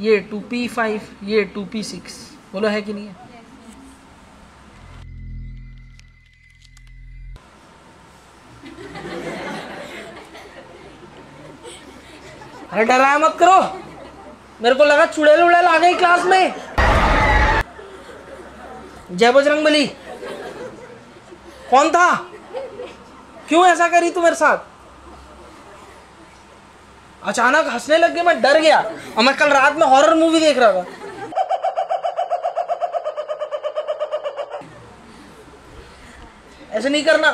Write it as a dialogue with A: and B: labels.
A: ये two P five, ये two P six. बोलो है कि नहीं है? अरे डराया मत करो। मेरे को लगा चुड़ैल उड़ैल आ गई क्लास में। जय बजरंग बली। कौन था? क्यों ऐसा करी तू मेरे साथ? अचानक हंसने लग गए मैं डर गया और मैं कल रात में हॉरर मूवी देख रहा था। ऐसे नहीं करना।